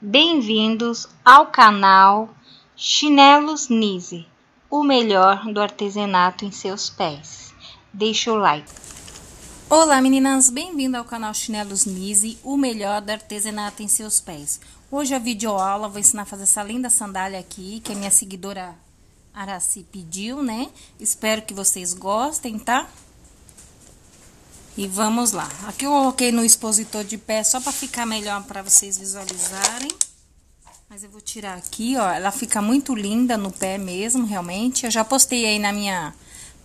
Bem-vindos ao canal Chinelos Nise, o melhor do artesanato em seus pés. Deixa o like. Olá meninas, bem-vindo ao canal Chinelos Nise, o melhor do artesanato em seus pés. Hoje a videoaula vou ensinar a fazer essa linda sandália aqui, que a minha seguidora Araci pediu, né? Espero que vocês gostem, tá? E vamos lá. Aqui eu coloquei no expositor de pé só para ficar melhor para vocês visualizarem. Mas eu vou tirar aqui, ó. Ela fica muito linda no pé mesmo, realmente. Eu já postei aí na minha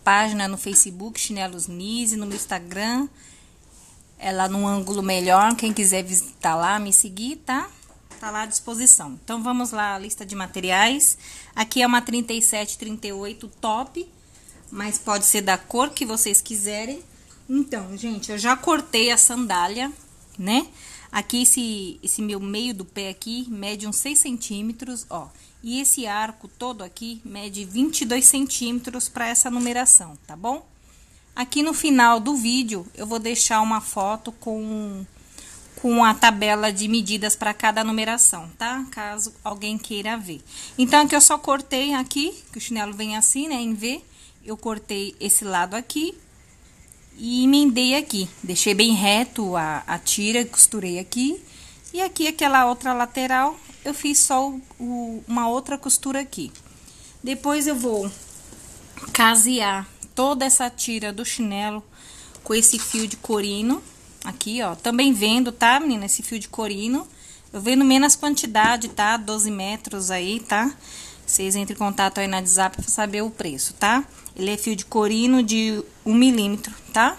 página no Facebook, Chinelos Nise, no Instagram. Ela num ângulo melhor. Quem quiser visitar lá, me seguir, tá? Tá lá à disposição. Então, vamos lá, a lista de materiais. Aqui é uma 37, 38 top. Mas pode ser da cor que vocês quiserem. Então, gente, eu já cortei a sandália, né? Aqui, esse, esse meu meio do pé aqui mede uns 6 centímetros, ó. E esse arco todo aqui mede 22 centímetros para essa numeração, tá bom? Aqui no final do vídeo, eu vou deixar uma foto com, com a tabela de medidas para cada numeração, tá? Caso alguém queira ver. Então, aqui eu só cortei aqui, que o chinelo vem assim, né, em V. Eu cortei esse lado aqui e emendei aqui. Deixei bem reto a, a tira, costurei aqui. E aqui, aquela outra lateral, eu fiz só o, o, uma outra costura aqui. Depois eu vou casear toda essa tira do chinelo com esse fio de corino. Aqui, ó. Também vendo, tá, menina? Esse fio de corino. Eu vendo menos quantidade, tá? 12 metros aí, tá? Vocês entrem em contato aí na WhatsApp para saber o preço, tá? Ele é fio de corino de 1 milímetro, tá?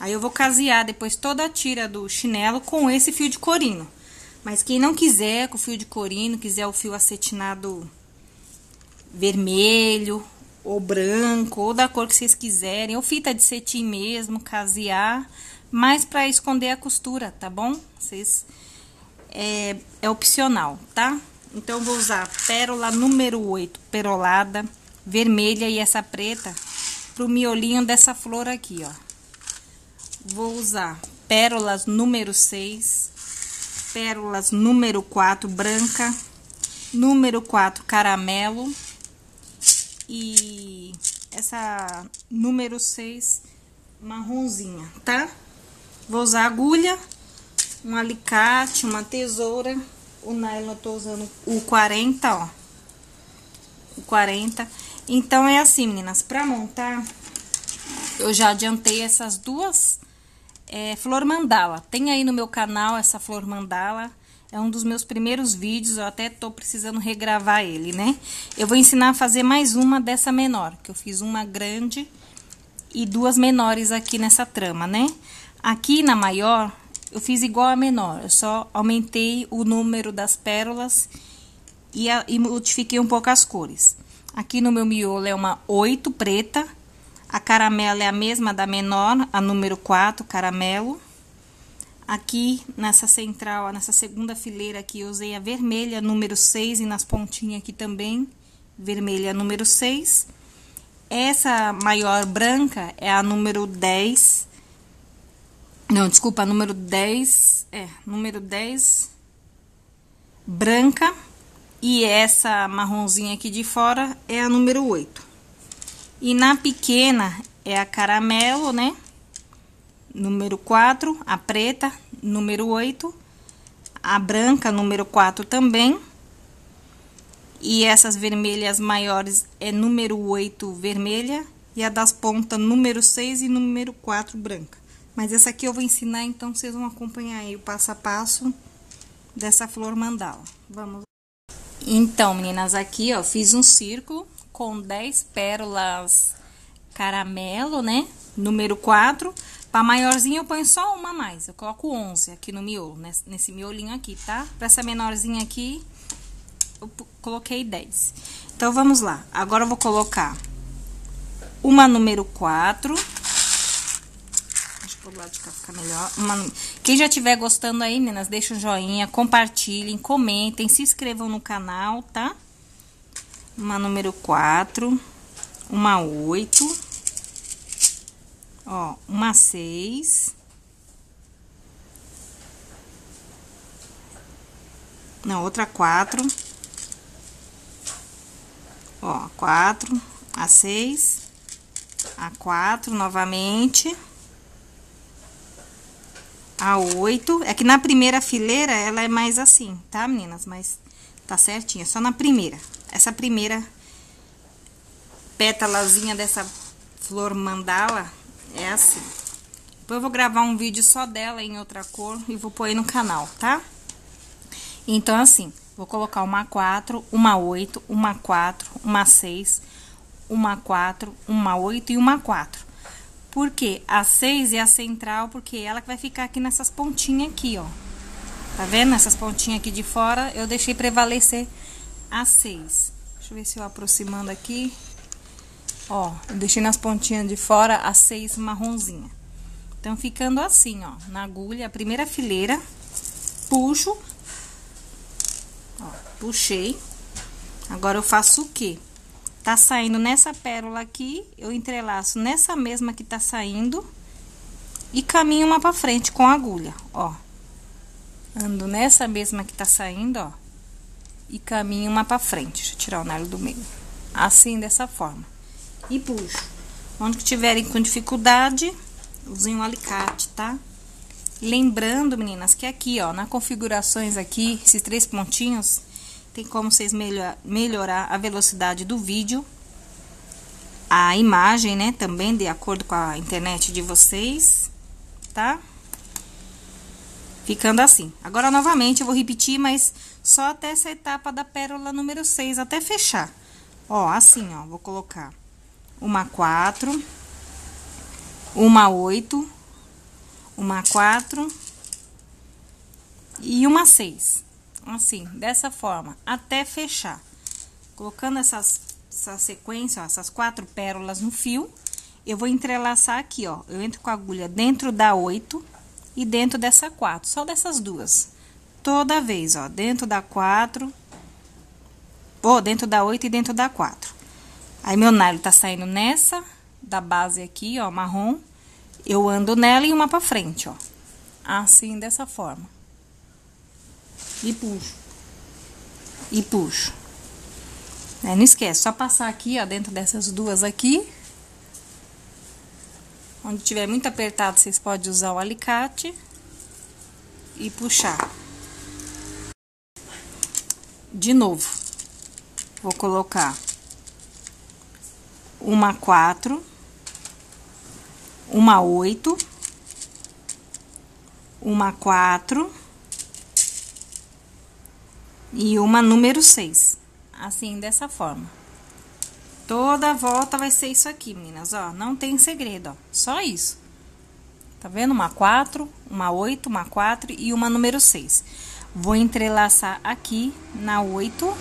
Aí eu vou casear depois toda a tira do chinelo com esse fio de corino. Mas quem não quiser com fio de corino, quiser o fio acetinado vermelho ou branco, ou da cor que vocês quiserem, ou fita de cetim mesmo, casear, mas para esconder a costura, tá bom? Vocês é, é opcional, tá? Então, vou usar pérola número 8, perolada, vermelha e essa preta pro miolinho dessa flor aqui, ó. Vou usar pérolas número 6, pérolas número 4, branca, número 4, caramelo e essa número 6, marronzinha, tá? Vou usar agulha, um alicate, uma tesoura o nylon eu tô usando o 40, ó. O 40. Então, é assim, meninas, pra montar, eu já adiantei essas duas é, flor mandala. Tem aí no meu canal essa flor mandala. É um dos meus primeiros vídeos, eu até tô precisando regravar ele, né? Eu vou ensinar a fazer mais uma dessa menor, que eu fiz uma grande e duas menores aqui nessa trama, né? Aqui na maior, eu fiz igual a menor, eu só aumentei o número das pérolas e, a, e modifiquei um pouco as cores. Aqui no meu miolo é uma 8 preta, a caramelo é a mesma da menor, a número 4, caramelo. Aqui nessa central, nessa segunda fileira aqui, eu usei a vermelha, número 6, e nas pontinhas aqui também, vermelha, número 6. Essa maior branca é a número 10, não, desculpa, número 10. É, número 10. Branca. E essa marronzinha aqui de fora é a número 8. E na pequena é a caramelo, né? Número 4. A preta, número 8. A branca, número 4 também. E essas vermelhas maiores é número 8 vermelha. E a das pontas, número 6 e número 4 branca. Mas essa aqui eu vou ensinar, então vocês vão acompanhar aí o passo a passo dessa flor mandala. Vamos. Então, meninas, aqui, ó, fiz um círculo com 10 pérolas caramelo, né? Número 4. Pra maiorzinha eu ponho só uma a mais. Eu coloco 11 aqui no miolo, nesse, miolinho aqui, tá? Pra essa menorzinha aqui, eu coloquei 10. Então, vamos lá. Agora eu vou colocar uma número 4 pro lado de cá ficar melhor. Uma... Quem já estiver gostando aí, meninas, deixa o joinha, compartilhem, comentem, se inscrevam no canal, tá? Uma número 4, uma 8, ó, uma 6, na outra quatro. Ó, quatro, a seis, a quatro novamente. A oito. É que na primeira fileira ela é mais assim, tá, meninas? Mas tá certinho, é só na primeira. Essa primeira pétalazinha dessa flor mandala é assim. Depois eu vou gravar um vídeo só dela em outra cor e vou pôr aí no canal, tá? Então, assim, vou colocar uma 4, uma 8, uma 4, uma 6, uma 4, uma 8 e uma 4. Por quê? A 6 é a central, porque ela que vai ficar aqui nessas pontinhas aqui, ó. Tá vendo? Essas pontinhas aqui de fora, eu deixei prevalecer a 6. Deixa eu ver se eu aproximando aqui. Ó, eu deixei nas pontinhas de fora a 6 marronzinha. Então, ficando assim, ó, na agulha, a primeira fileira, puxo, ó, puxei. Agora, eu faço o quê? Tá saindo nessa pérola aqui, eu entrelaço nessa mesma que tá saindo e caminho uma pra frente com a agulha, ó. Ando nessa mesma que tá saindo, ó, e caminho uma pra frente. Deixa eu tirar o nalho do meio. Assim, dessa forma. E puxo. Onde que tiverem com dificuldade, usem um alicate, tá? Lembrando, meninas, que aqui, ó, na configurações aqui, esses três pontinhos, tem como vocês melhor, melhorar a velocidade do vídeo, a imagem, né, também de acordo com a internet de vocês, tá? Ficando assim. Agora, novamente, eu vou repetir, mas só até essa etapa da pérola número 6, até fechar. Ó, assim, ó, vou colocar uma quatro, uma oito, uma quatro e uma seis. Assim, dessa forma, até fechar. Colocando essas, essa sequência, ó, essas quatro pérolas no fio, eu vou entrelaçar aqui, ó. Eu entro com a agulha dentro da oito e dentro dessa quatro, só dessas duas. Toda vez, ó, dentro da quatro, ou dentro da oito e dentro da quatro. Aí, meu nylon tá saindo nessa, da base aqui, ó, marrom. Eu ando nela e uma pra frente, ó. Assim, dessa forma. E puxo. E puxo. É, não esquece, só passar aqui, ó, dentro dessas duas aqui. Onde tiver muito apertado, vocês podem usar o alicate. E puxar. De novo. Vou colocar uma quatro, uma oito, uma quatro e uma número seis. Assim, dessa forma. Toda a volta vai ser isso aqui, meninas, ó. Não tem segredo, ó. Só isso. Tá vendo? Uma quatro, uma oito, uma quatro e uma número seis. Vou entrelaçar aqui na oito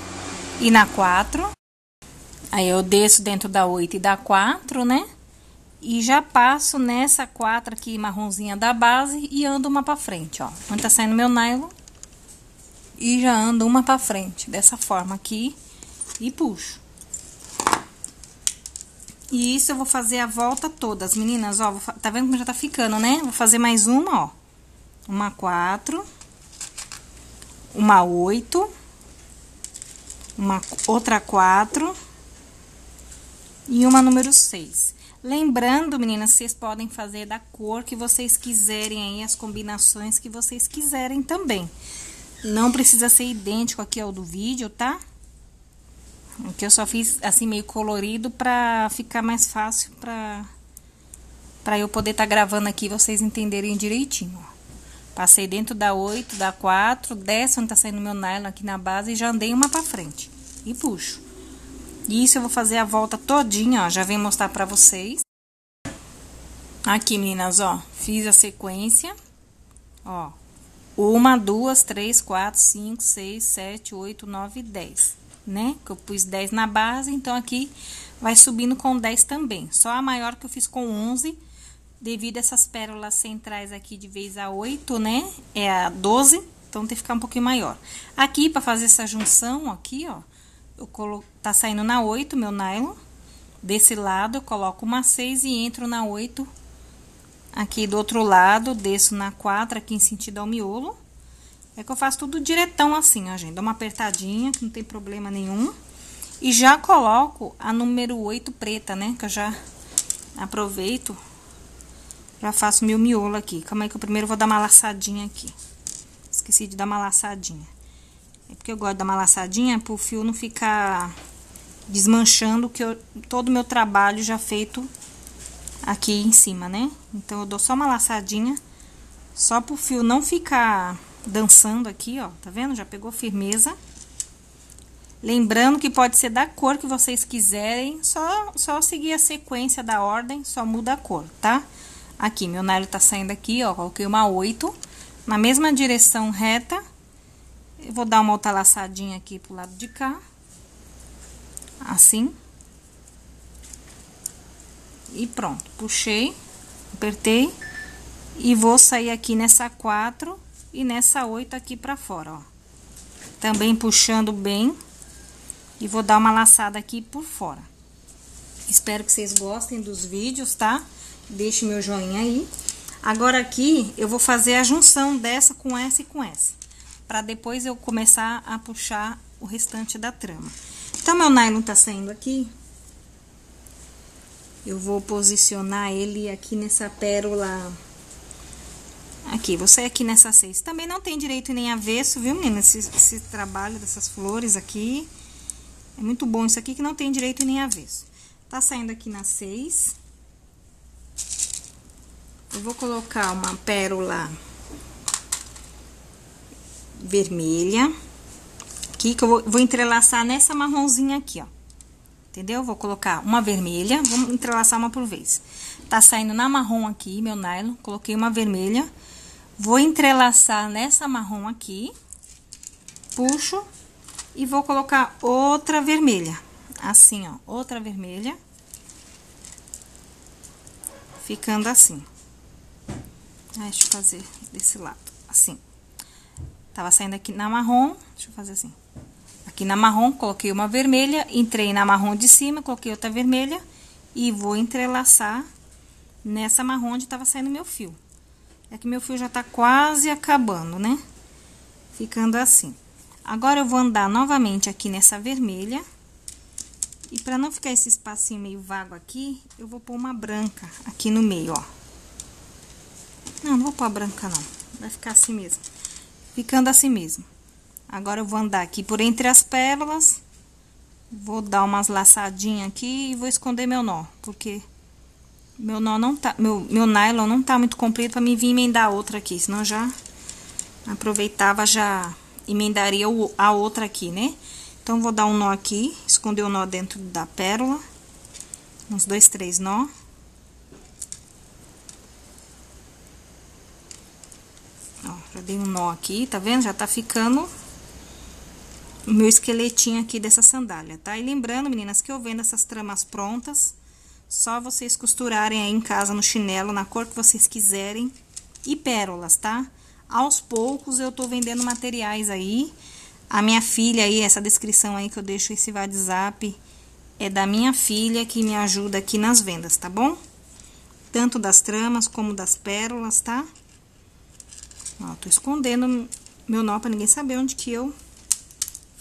e na quatro. Aí, eu desço dentro da 8 e da 4, né? E já passo nessa 4 aqui, marronzinha da base, e ando uma pra frente, ó. Onde tá saindo meu nylon. E já ando uma pra frente, dessa forma aqui, e puxo. E isso eu vou fazer a volta toda, as meninas, ó. Tá vendo como já tá ficando, né? Vou fazer mais uma, ó. Uma 4. Uma 8. Uma outra 4 e uma número 6. Lembrando, meninas, vocês podem fazer da cor que vocês quiserem aí, as combinações que vocês quiserem também. Não precisa ser idêntico aqui ao do vídeo, tá? Aqui eu só fiz assim meio colorido pra ficar mais fácil pra, pra eu poder estar tá gravando aqui e vocês entenderem direitinho. Passei dentro da 8, da 4, desce onde tá saindo meu nylon aqui na base e já andei uma pra frente. E puxo. Isso eu vou fazer a volta todinha, ó, já vem mostrar pra vocês. Aqui, meninas, ó, fiz a sequência, ó. Uma, duas, três, quatro, cinco, seis, sete, oito, nove, dez, né? Que eu pus dez na base, então aqui vai subindo com dez também. Só a maior que eu fiz com onze, devido a essas pérolas centrais aqui de vez a oito, né? É a doze, então tem que ficar um pouquinho maior. Aqui, pra fazer essa junção aqui, ó, eu colo... tá saindo na 8 meu nylon. Desse lado, eu coloco uma 6 e entro na 8. Aqui do outro lado, desço na 4, aqui em sentido ao miolo. É que eu faço tudo diretão assim, ó, gente. Dou uma apertadinha, que não tem problema nenhum. E já coloco a número 8 preta, né? Que eu já aproveito. Já faço meu miolo aqui. Calma aí que eu primeiro vou dar uma laçadinha aqui. Esqueci de dar uma laçadinha. É porque eu gosto de dar uma laçadinha pro fio não ficar desmanchando que eu, todo o meu trabalho já feito aqui em cima, né? Então, eu dou só uma laçadinha, só pro fio não ficar dançando aqui, ó. Tá vendo? Já pegou firmeza. Lembrando que pode ser da cor que vocês quiserem, só, só seguir a sequência da ordem, só muda a cor, tá? Aqui, meu nylon tá saindo aqui, ó, coloquei uma 8, na mesma direção reta. Eu vou dar uma outra laçadinha aqui pro lado de cá. Assim. E pronto, puxei, apertei. E vou sair aqui nessa 4 e nessa 8 aqui pra fora, ó. Também puxando bem. E vou dar uma laçada aqui por fora. Espero que vocês gostem dos vídeos, tá? Deixe meu joinha aí. Agora aqui, eu vou fazer a junção dessa com essa e com essa. Pra depois eu começar a puxar o restante da trama. Então, meu nylon tá saindo aqui. Eu vou posicionar ele aqui nessa pérola... Aqui, vou sair aqui nessa seis. Também não tem direito nem avesso, viu, meninas? Esse, esse trabalho dessas flores aqui... É muito bom isso aqui que não tem direito nem avesso. Tá saindo aqui na 6. Eu vou colocar uma pérola vermelha. Aqui, que eu vou, vou entrelaçar nessa marronzinha aqui, ó. Entendeu? Vou colocar uma vermelha, vamos entrelaçar uma por vez. Tá saindo na marrom aqui, meu nylon, coloquei uma vermelha. Vou entrelaçar nessa marrom aqui. Puxo e vou colocar outra vermelha. Assim, ó, outra vermelha. Ficando assim. Deixa eu fazer desse lado, assim. Tava saindo aqui na marrom, deixa eu fazer assim. Aqui na marrom, coloquei uma vermelha, entrei na marrom de cima, coloquei outra vermelha e vou entrelaçar nessa marrom onde tava saindo meu fio. É que meu fio já tá quase acabando, né? Ficando assim. Agora, eu vou andar novamente aqui nessa vermelha. E pra não ficar esse espacinho meio vago aqui, eu vou pôr uma branca aqui no meio, ó. Não, não vou pôr a branca, não. Vai ficar assim mesmo. Ficando assim mesmo. Agora, eu vou andar aqui por entre as pérolas. Vou dar umas laçadinhas aqui e vou esconder meu nó, porque meu nó não tá, meu, meu nylon não tá muito comprido pra mim vir emendar outra aqui, senão já aproveitava já emendaria a outra aqui, né? Então, vou dar um nó aqui, esconder o nó dentro da pérola. Uns dois, três nó. Ó, já dei um nó aqui, tá vendo? Já tá ficando o meu esqueletinho aqui dessa sandália, tá? E lembrando, meninas, que eu vendo essas tramas prontas, só vocês costurarem aí em casa no chinelo, na cor que vocês quiserem. E pérolas, tá? Aos poucos eu tô vendendo materiais aí. A minha filha aí, essa descrição aí que eu deixo esse WhatsApp é da minha filha que me ajuda aqui nas vendas, tá bom? Tanto das tramas como das pérolas, tá? Ó, tô escondendo meu nó pra ninguém saber onde que eu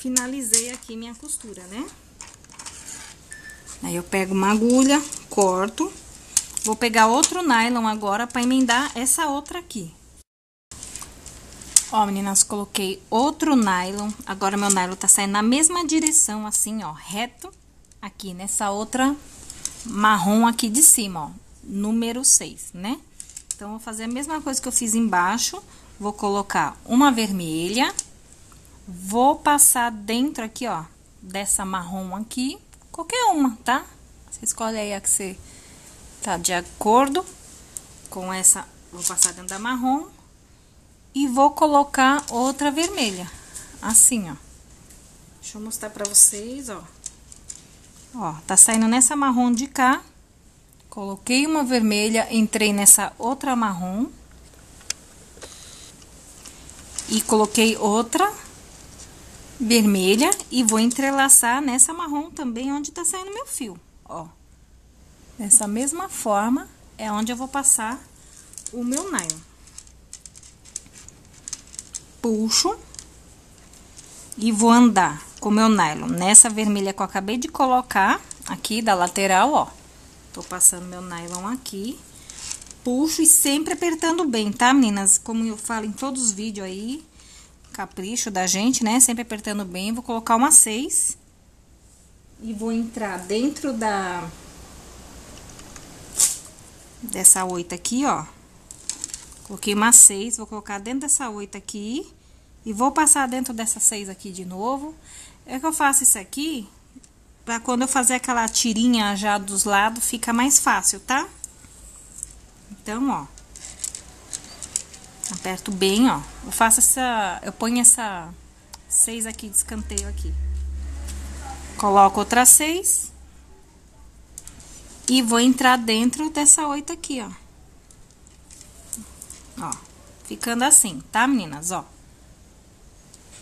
finalizei aqui minha costura, né? Aí eu pego uma agulha, corto. Vou pegar outro nylon agora pra emendar essa outra aqui. Ó, meninas, coloquei outro nylon. Agora, meu nylon tá saindo na mesma direção, assim, ó, reto. Aqui, nessa outra marrom aqui de cima, ó. Número 6, né? Então, vou fazer a mesma coisa que eu fiz embaixo. Vou colocar uma vermelha. Vou passar dentro aqui, ó, dessa marrom aqui. Qualquer uma, tá? Você escolhe aí a que você tá de acordo com essa. Vou passar dentro da marrom e vou colocar outra vermelha, assim, ó. Deixa eu mostrar pra vocês, ó. Ó, tá saindo nessa marrom de cá. Coloquei uma vermelha, entrei nessa outra marrom. E coloquei outra vermelha e vou entrelaçar nessa marrom também, onde tá saindo meu fio, ó. Dessa mesma forma, é onde eu vou passar o meu nylon. puxo e vou andar com meu nylon nessa vermelha que eu acabei de colocar aqui da lateral, ó. Tô passando meu nylon aqui, puxo e sempre apertando bem, tá, meninas? Como eu falo em todos os vídeos aí, capricho da gente, né? Sempre apertando bem. Vou colocar uma seis e vou entrar dentro da dessa oito aqui, ó. Coloquei uma seis, vou colocar dentro dessa oito aqui e vou passar dentro dessa seis aqui de novo. É que eu faço isso aqui pra quando eu fazer aquela tirinha já dos lados, fica mais fácil, tá? Então, ó. Aperto bem, ó. Eu faço essa... Eu ponho essa seis aqui de escanteio aqui. Coloco outra seis. E vou entrar dentro dessa oito aqui, ó. Ó. Ficando assim, tá, meninas? Ó.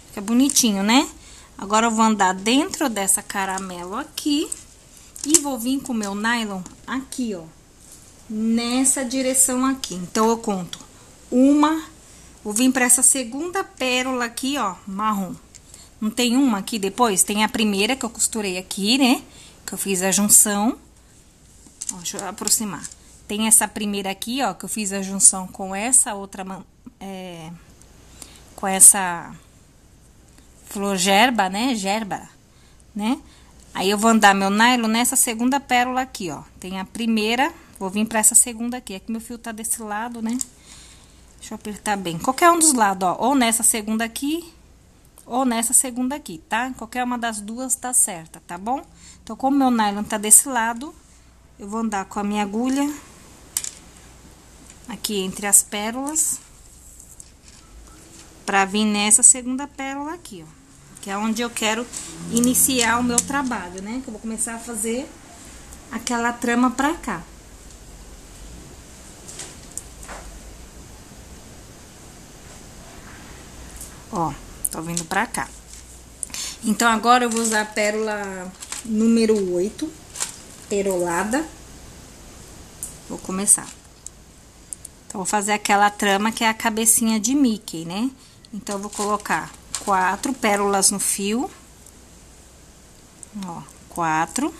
Fica bonitinho, né? Agora, eu vou andar dentro dessa caramelo aqui. E vou vir com o meu nylon aqui, ó. Nessa direção aqui. Então, eu conto uma... Vou vir pra essa segunda pérola aqui, ó, marrom. Não tem uma aqui depois? Tem a primeira que eu costurei aqui, né? Que eu fiz a junção. Ó, deixa eu aproximar. Tem essa primeira aqui, ó, que eu fiz a junção com essa outra... É, com essa flor gerba, né? Gerba, né? Aí, eu vou andar meu nylon nessa segunda pérola aqui, ó. Tem a primeira, vou vir pra essa segunda aqui. Aqui meu fio tá desse lado, né? Deixa eu apertar bem. Qualquer um dos lados, ó. Ou nessa segunda aqui, ou nessa segunda aqui, tá? Qualquer uma das duas tá certa, tá bom? Então, como meu nylon tá desse lado, eu vou andar com a minha agulha aqui entre as pérolas pra vir nessa segunda pérola aqui, ó que é onde eu quero iniciar o meu trabalho, né? Que eu vou começar a fazer aquela trama pra cá. Ó, tô vindo pra cá. Então, agora eu vou usar a pérola número 8, perolada. Vou começar. Então, vou fazer aquela trama que é a cabecinha de Mickey, né? Então, eu vou colocar quatro pérolas no fio. Ó, quatro.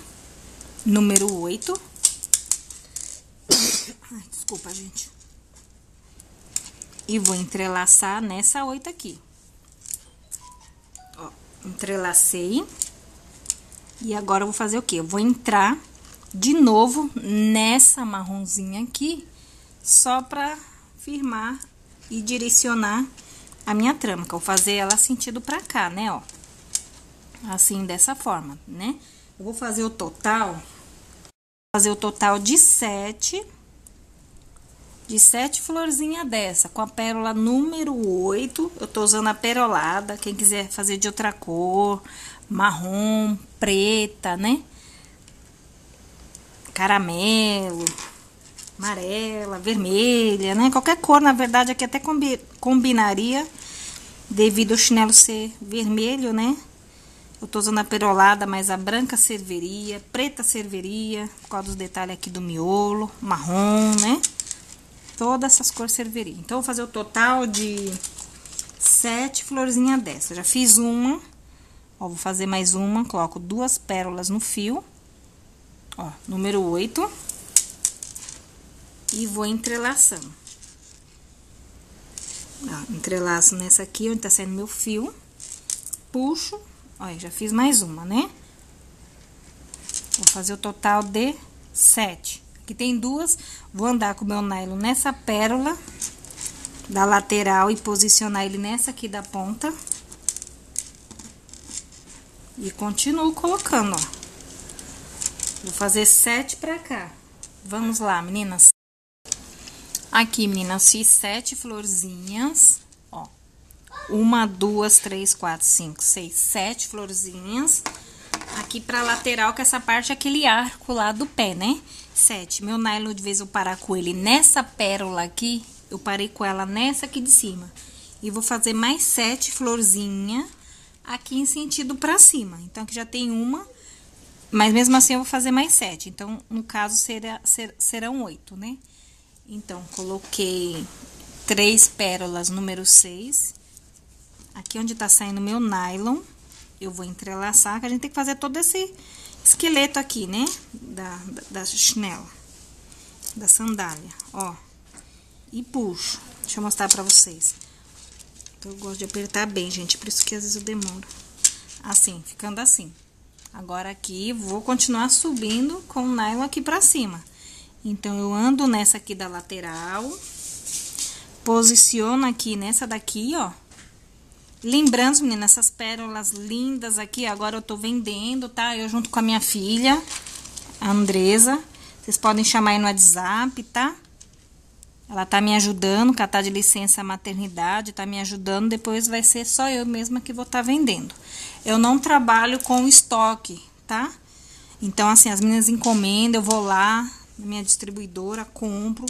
Número oito. Ai, desculpa, gente. E vou entrelaçar nessa oito aqui. Entrelacei. E agora, eu vou fazer o quê? Eu vou entrar de novo nessa marronzinha aqui, só pra firmar e direcionar a minha trama, que eu vou fazer ela sentido pra cá, né, ó. Assim, dessa forma, né? Eu vou fazer o total, fazer o total de sete, de sete florzinhas dessa, com a pérola número oito. Eu tô usando a perolada, quem quiser fazer de outra cor, marrom, preta, né? Caramelo, amarela, vermelha, né? Qualquer cor, na verdade, aqui até combi combinaria, devido ao chinelo ser vermelho, né? Eu tô usando a perolada, mas a branca serviria, preta serviria, por causa dos detalhes aqui do miolo, marrom, né? Todas essas cores serviriam. Então, vou fazer o total de sete florzinhas dessa. Já fiz uma, ó, vou fazer mais uma, coloco duas pérolas no fio, ó, número oito e vou entrelaçando. Ó, entrelaço nessa aqui, onde tá saindo meu fio, puxo, olha, já fiz mais uma, né? Vou fazer o total de sete. Aqui tem duas, vou andar com o meu nylon nessa pérola da lateral e posicionar ele nessa aqui da ponta. E continuo colocando, ó. Vou fazer sete pra cá. Vamos lá, meninas. Aqui, meninas, fiz sete florzinhas, ó. Uma, duas, três, quatro, cinco, seis, sete florzinhas. Aqui pra lateral, que essa parte é aquele arco lá do pé, né? Sete. Meu nylon, de vez eu parar com ele nessa pérola aqui, eu parei com ela nessa aqui de cima. E vou fazer mais sete florzinhas aqui em sentido pra cima. Então, aqui já tem uma, mas mesmo assim eu vou fazer mais sete. Então, no caso, será, ser, serão oito, né? Então, coloquei três pérolas número 6 aqui onde tá saindo meu nylon, eu vou entrelaçar, que a gente tem que fazer todo esse esqueleto aqui, né? Da, da, da chinela, da sandália, ó. E puxo. Deixa eu mostrar pra vocês. Eu gosto de apertar bem, gente, por isso que às vezes eu demoro. Assim, ficando assim. Agora aqui, vou continuar subindo com o nylon aqui pra cima. Então, eu ando nessa aqui da lateral, posiciono aqui nessa daqui, ó. Lembrando, meninas, essas pérolas lindas aqui, agora eu tô vendendo, tá? Eu junto com a minha filha, a Andresa. Vocês podem chamar aí no WhatsApp, tá? Ela tá me ajudando, que ela tá de licença maternidade, tá me ajudando. Depois vai ser só eu mesma que vou estar tá vendendo. Eu não trabalho com estoque, tá? Então, assim, as minhas encomendas, eu vou lá na minha distribuidora, compro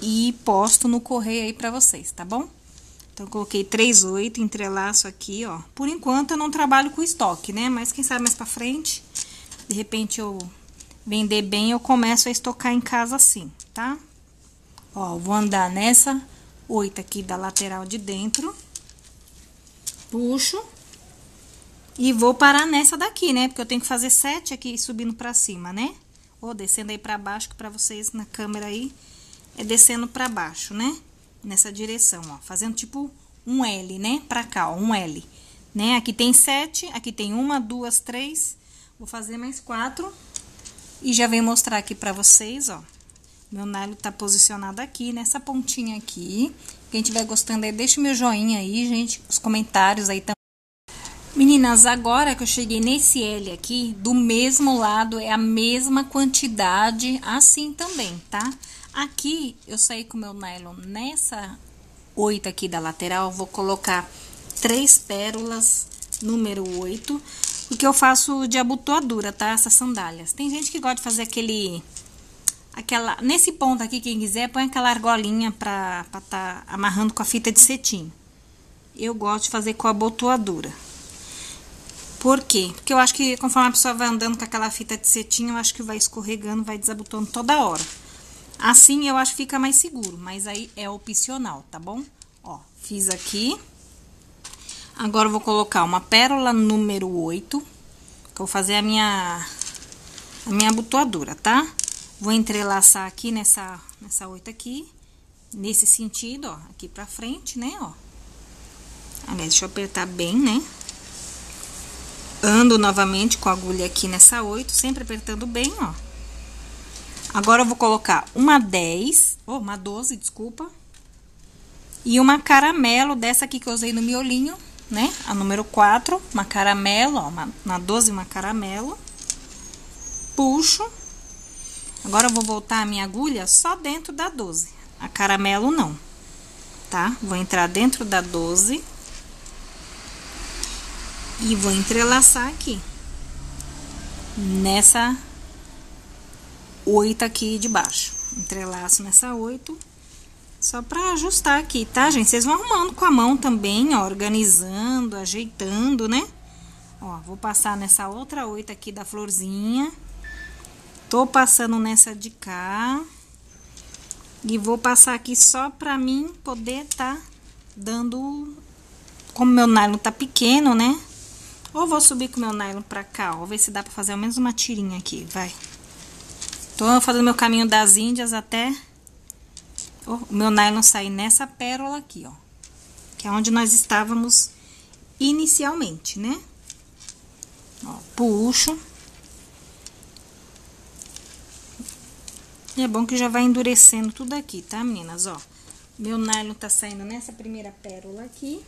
e posto no correio aí pra vocês, tá bom? Então, coloquei 3,8, entrelaço aqui, ó. Por enquanto, eu não trabalho com estoque, né? Mas quem sabe mais pra frente, de repente eu vender bem, eu começo a estocar em casa assim, tá? Ó, vou andar nessa oito aqui da lateral de dentro. Puxo. E vou parar nessa daqui, né? Porque eu tenho que fazer sete aqui subindo pra cima, né? Ou descendo aí pra baixo, que pra vocês na câmera aí é descendo pra baixo, né? Nessa direção, ó. Fazendo tipo um L, né? Pra cá, ó, um L. Né? Aqui tem sete, aqui tem uma, duas, três. Vou fazer mais quatro. E já venho mostrar aqui pra vocês, ó. Meu nylon tá posicionado aqui, nessa pontinha aqui. Quem tiver gostando aí, deixa o meu joinha aí, gente. Os comentários aí também. Meninas, agora que eu cheguei nesse L aqui, do mesmo lado é a mesma quantidade, assim também, tá? Aqui, eu saí com meu nylon nessa oito aqui da lateral, vou colocar três pérolas, número 8, porque eu faço de abotoadura, tá? Essas sandálias. Tem gente que gosta de fazer aquele aquela nesse ponto aqui, quem quiser, põe aquela argolinha pra estar tá amarrando com a fita de cetim. Eu gosto de fazer com a abotoadura. Por quê? Porque eu acho que conforme a pessoa vai andando com aquela fita de cetim, eu acho que vai escorregando, vai desabotando toda hora. Assim eu acho que fica mais seguro, mas aí é opcional, tá bom? Ó, fiz aqui. Agora eu vou colocar uma pérola número 8, que eu vou fazer a minha a minha abotoadura, tá? Vou entrelaçar aqui nessa, nessa oito aqui, nesse sentido, ó, aqui pra frente, né, ó. Aliás, deixa eu apertar bem, né. Ando novamente com a agulha aqui nessa oito, sempre apertando bem, ó. Agora, eu vou colocar uma 10, ou oh, uma 12, desculpa. E uma caramelo dessa aqui que eu usei no miolinho, né? A número 4, uma caramelo, ó, uma, uma 12, uma caramelo. Puxo Agora, eu vou voltar a minha agulha só dentro da 12. A caramelo não, tá? Vou entrar dentro da 12. E vou entrelaçar aqui. Nessa 8 aqui de baixo. Entrelaço nessa 8. Só pra ajustar aqui, tá, gente? Vocês vão arrumando com a mão também, ó, organizando, ajeitando, né? Ó, vou passar nessa outra 8 aqui da florzinha. Tô passando nessa de cá. E vou passar aqui só pra mim poder tá dando... Como meu nylon tá pequeno, né? Ou vou subir com meu nylon pra cá, ó. Ver se dá pra fazer ao menos uma tirinha aqui, vai. Tô fazendo meu caminho das Índias até... o meu nylon sair nessa pérola aqui, ó. Que é onde nós estávamos inicialmente, né? Ó, puxo. E é bom que já vai endurecendo tudo aqui, tá, meninas? Ó, meu nylon tá saindo nessa primeira pérola aqui.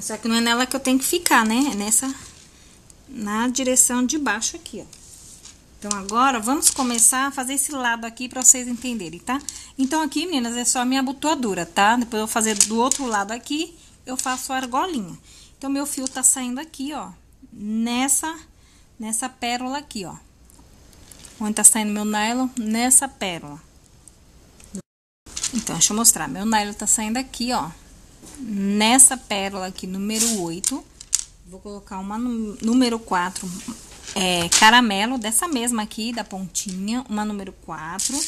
Só que não é nela que eu tenho que ficar, né? É nessa, na direção de baixo aqui, ó. Então, agora, vamos começar a fazer esse lado aqui pra vocês entenderem, tá? Então, aqui, meninas, é só a minha abotoadura, tá? Depois eu vou fazer do outro lado aqui, eu faço a argolinha. Então, meu fio tá saindo aqui, ó, nessa, nessa pérola aqui, ó onde tá saindo meu nylon, nessa pérola. Então, deixa eu mostrar. Meu nylon tá saindo aqui, ó. Nessa pérola aqui, número 8. Vou colocar uma número 4, é, caramelo, dessa mesma aqui, da pontinha. Uma número 4.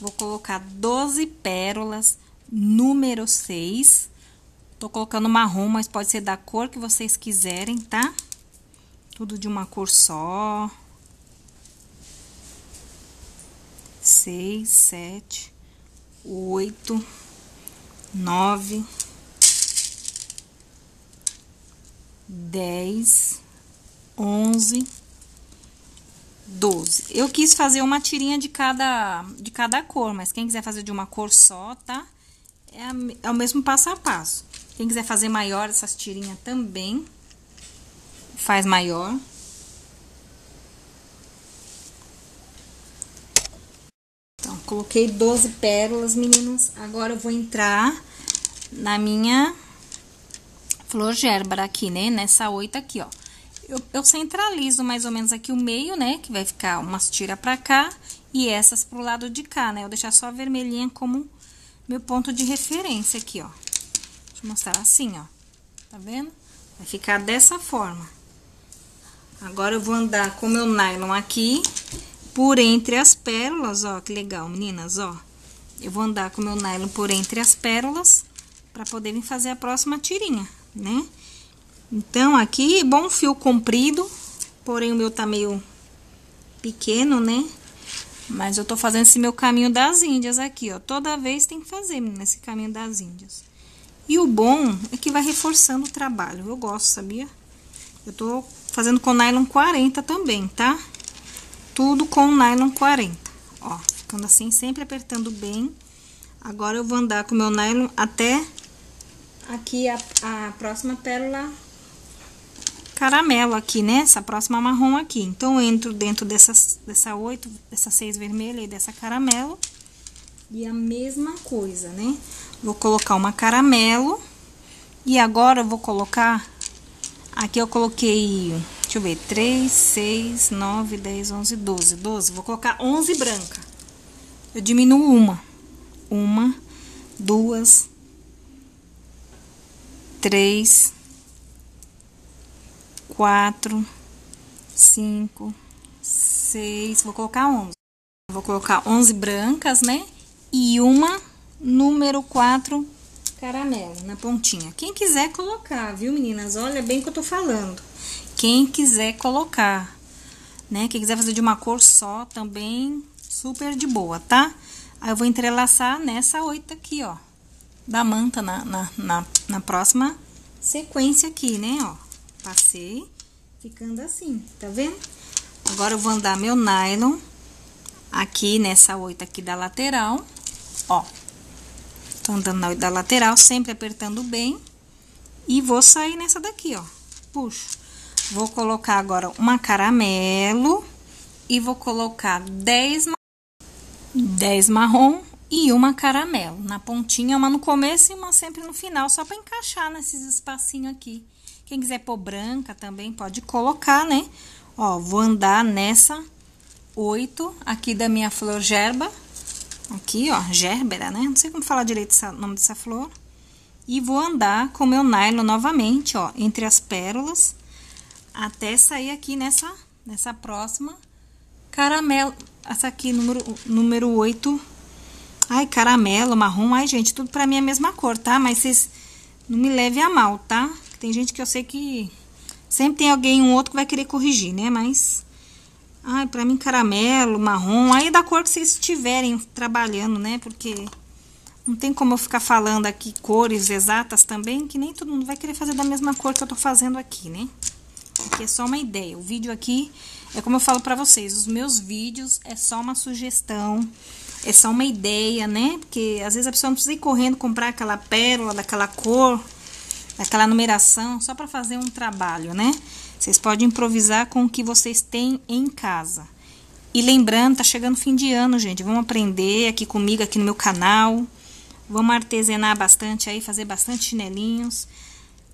Vou colocar 12 pérolas, número 6. Tô colocando marrom, mas pode ser da cor que vocês quiserem, tá? Tudo de uma cor só. Seis, sete, oito, nove, dez, onze, doze. Eu quis fazer uma tirinha de cada, de cada cor, mas quem quiser fazer de uma cor só, tá? É, a, é o mesmo passo a passo. Quem quiser fazer maior essas tirinhas também, faz maior. Então, coloquei 12 pérolas, meninas. Agora eu vou entrar na minha flor gerbera aqui, né? Nessa oito aqui, ó. Eu, eu, centralizo mais ou menos aqui o meio, né? Que vai ficar umas tiras pra cá e essas pro lado de cá, né? Eu vou deixar só a vermelhinha como meu ponto de referência aqui, ó mostrar assim, ó. Tá vendo? Vai ficar dessa forma. Agora eu vou andar com meu nylon aqui por entre as pérolas, ó, que legal, meninas, ó. Eu vou andar com meu nylon por entre as pérolas para poder vir fazer a próxima tirinha, né? Então, aqui, bom fio comprido, porém o meu tá meio pequeno, né? Mas eu tô fazendo esse meu caminho das índias aqui, ó. Toda vez tem que fazer, menina, esse caminho das índias. E o bom é que vai reforçando o trabalho. Eu gosto, sabia? Eu tô fazendo com nylon 40 também, tá? Tudo com nylon 40. Ó, ficando assim, sempre apertando bem. Agora eu vou andar com o meu nylon até aqui a, a próxima pérola caramelo aqui, né? Essa próxima marrom aqui. Então, eu entro dentro dessas, dessa oito, dessa seis vermelha e dessa caramelo. E a mesma coisa, né? Vou colocar uma caramelo. E agora eu vou colocar... Aqui eu coloquei, deixa eu ver, 3, 6, 9, 10, 11, 12. 12. Vou colocar 11 branca. Eu diminuo uma. Uma, duas, três, quatro, cinco, seis. Vou colocar 11. Vou colocar 11 brancas, né? E uma número 4 caramelo na pontinha. Quem quiser colocar, viu, meninas? Olha bem o que eu tô falando. Quem quiser colocar, né? Quem quiser fazer de uma cor só, também super de boa, tá? Aí eu vou entrelaçar nessa oito aqui, ó, da manta na, na, na, na próxima sequência aqui, né, ó. Passei, ficando assim, tá vendo? Agora eu vou andar meu nylon aqui nessa oito aqui da lateral, ó. Tô andando na da lateral, sempre apertando bem. E vou sair nessa daqui, ó. Puxo. Vou colocar agora uma caramelo. E vou colocar 10, 10 marrom e uma caramelo. Na pontinha, uma no começo e uma sempre no final, só pra encaixar nesses espacinhos aqui. Quem quiser pôr branca também pode colocar, né? Ó, vou andar nessa oito aqui da minha flor gerba. Aqui, ó, gerbera, né? Não sei como falar direito o nome dessa flor. E vou andar com meu nylon novamente, ó, entre as pérolas, até sair aqui nessa, nessa próxima caramelo. Essa aqui, número, número 8. Ai, caramelo, marrom. Ai, gente, tudo pra mim é a mesma cor, tá? Mas vocês não me levem a mal, tá? Tem gente que eu sei que sempre tem alguém, um outro que vai querer corrigir, né? Mas Ai, pra mim caramelo, marrom, aí da cor que vocês estiverem trabalhando, né? Porque não tem como eu ficar falando aqui cores exatas também, que nem todo mundo vai querer fazer da mesma cor que eu tô fazendo aqui, né? Aqui é só uma ideia. O vídeo aqui, é como eu falo pra vocês, os meus vídeos é só uma sugestão, é só uma ideia, né? Porque às vezes a pessoa não precisa ir correndo comprar aquela pérola daquela cor, daquela numeração, só pra fazer um trabalho, né? Vocês podem improvisar com o que vocês têm em casa. E lembrando, tá chegando fim de ano, gente. Vamos aprender aqui comigo, aqui no meu canal. Vamos artesanar bastante aí, fazer bastante chinelinhos,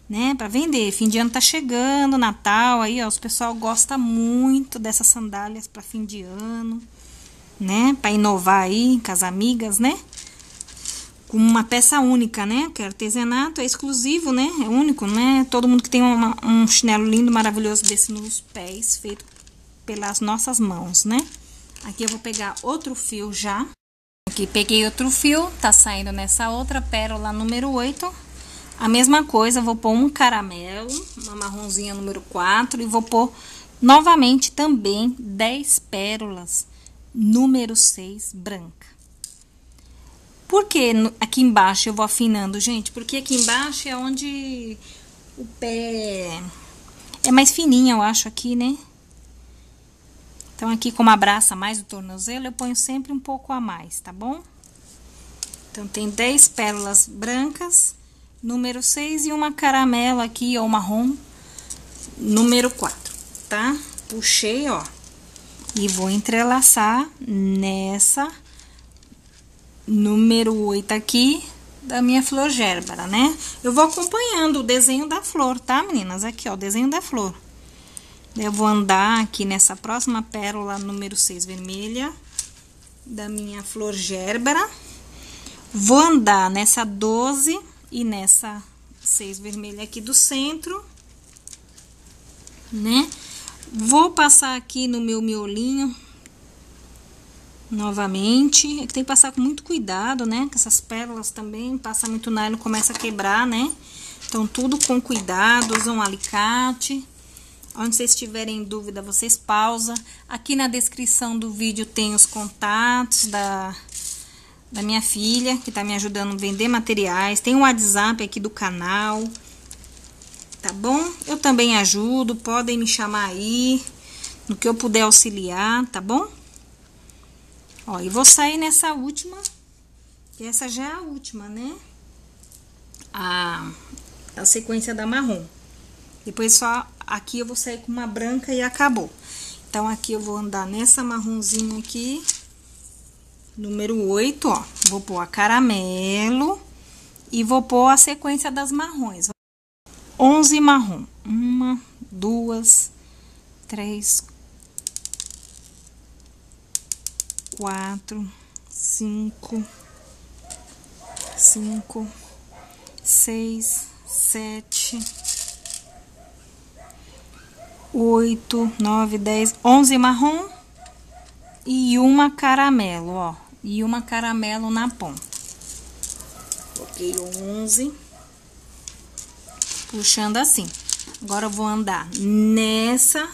né? Pra vender. Fim de ano tá chegando, Natal aí, ó. Os pessoal gosta muito dessas sandálias para fim de ano, né? Pra inovar aí com as amigas, né? Com uma peça única, né? Que é artesanato, é exclusivo, né? É único, né? Todo mundo que tem uma, um chinelo lindo, maravilhoso desse nos pés, feito pelas nossas mãos, né? Aqui eu vou pegar outro fio já. Aqui peguei outro fio, tá saindo nessa outra pérola número 8. A mesma coisa, vou pôr um caramelo, uma marronzinha número 4 e vou pôr novamente também 10 pérolas número 6 branca. Por que aqui embaixo eu vou afinando, gente? Porque aqui embaixo é onde o pé é mais fininho, eu acho, aqui, né? Então, aqui como abraça mais o tornozelo, eu ponho sempre um pouco a mais, tá bom? Então, tem 10 pérolas brancas, número 6, e uma caramelo aqui, ou marrom, número 4, tá? Puxei, ó, e vou entrelaçar nessa número 8 aqui da minha flor gérbara, né? Eu vou acompanhando o desenho da flor, tá, meninas? Aqui, ó, o desenho da flor. Eu vou andar aqui nessa próxima pérola número 6 vermelha da minha flor gérbara. Vou andar nessa 12 e nessa 6 vermelha aqui do centro, né? Vou passar aqui no meu miolinho novamente. É que tem que passar com muito cuidado, né? Com essas pérolas também, passa muito nylon, começa a quebrar, né? Então, tudo com cuidado, usa um alicate. Onde vocês tiverem dúvida, vocês pausa. Aqui na descrição do vídeo tem os contatos da, da minha filha, que tá me ajudando a vender materiais. Tem o WhatsApp aqui do canal, tá bom? Eu também ajudo, podem me chamar aí, no que eu puder auxiliar, tá bom? Ó, e vou sair nessa última, que essa já é a última, né? A, a sequência da marrom. Depois só aqui eu vou sair com uma branca e acabou. Então, aqui eu vou andar nessa marronzinha aqui, número 8, ó. Vou pôr a caramelo e vou pôr a sequência das marrons. 11 marrom. Uma, duas, três, quatro, cinco, cinco, seis, sete, oito, nove, dez, onze marrom e uma caramelo, ó, e uma caramelo na ponta. Coloquei onze, puxando assim. Agora eu vou andar nessa